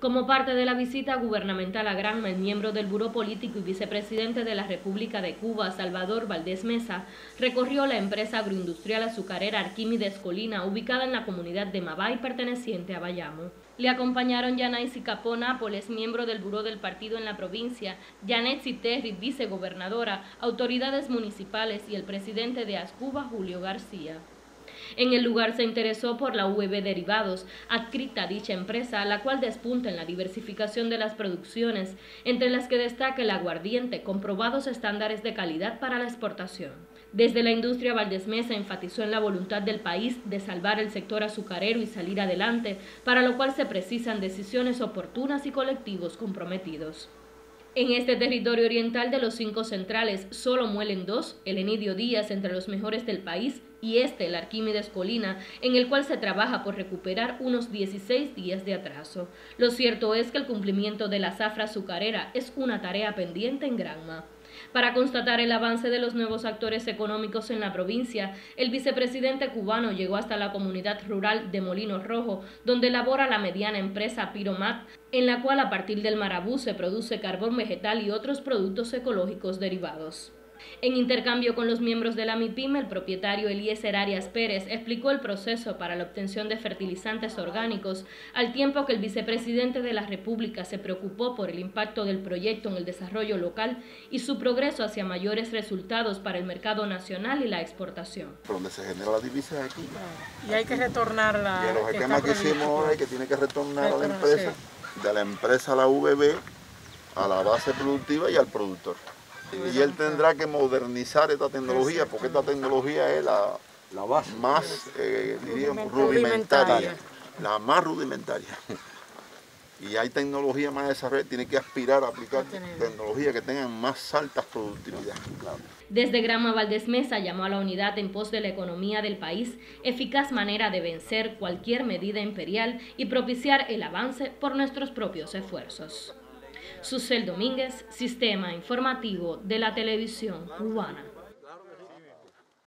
Como parte de la visita gubernamental a Granma, el miembro del Buró Político y vicepresidente de la República de Cuba, Salvador Valdés Mesa, recorrió la empresa agroindustrial azucarera Arquímedes Colina, ubicada en la comunidad de Mabay, perteneciente a Bayamo. Le acompañaron Yanaisi Capó Nápoles, miembro del Buró del Partido en la provincia, Janet Citerri, vicegobernadora, autoridades municipales y el presidente de Ascuba, Julio García. En el lugar se interesó por la UV Derivados, adscrita a dicha empresa, la cual despunta en la diversificación de las producciones, entre las que destaca el aguardiente, con probados estándares de calidad para la exportación. Desde la industria Valdesmesa enfatizó en la voluntad del país de salvar el sector azucarero y salir adelante, para lo cual se precisan decisiones oportunas y colectivos comprometidos. En este territorio oriental de los cinco centrales solo muelen dos, el Enidio Díaz entre los mejores del país y este, el Arquímedes Colina, en el cual se trabaja por recuperar unos 16 días de atraso. Lo cierto es que el cumplimiento de la zafra azucarera es una tarea pendiente en Granma. Para constatar el avance de los nuevos actores económicos en la provincia, el vicepresidente cubano llegó hasta la comunidad rural de Molino Rojo, donde labora la mediana empresa Piromat, en la cual a partir del marabú se produce carbón vegetal y otros productos ecológicos derivados. En intercambio con los miembros de la MIPIM, el propietario Eliezer Arias Pérez explicó el proceso para la obtención de fertilizantes orgánicos, al tiempo que el vicepresidente de la República se preocupó por el impacto del proyecto en el desarrollo local y su progreso hacia mayores resultados para el mercado nacional y la exportación. Donde se genera la divisa aquí. Y hay que retornar la... Y los esquemas que hicimos ahora que tiene que retornar a la empresa, de la empresa a la VB, a la base productiva y al productor. Y él tendrá que modernizar esta tecnología, porque esta tecnología es la, más eh, rudimentaria, la más rudimentaria. Y hay tecnología más desarrollada, tiene que aspirar a aplicar tecnología que tengan más altas productividad. Desde Grama Valdés Mesa llamó a la unidad en pos de la economía del país, eficaz manera de vencer cualquier medida imperial y propiciar el avance por nuestros propios esfuerzos. Susel Domínguez, Sistema Informativo de la Televisión Cubana.